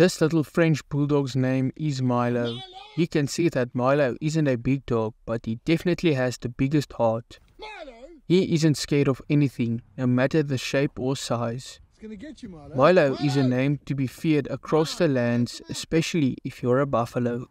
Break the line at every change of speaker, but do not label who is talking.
This little French bulldog's name is Milo. You can see that Milo isn't a big dog, but he definitely has the biggest heart. He isn't scared of anything, no matter the shape or size. Milo is a name to be feared across the lands, especially if you're a buffalo.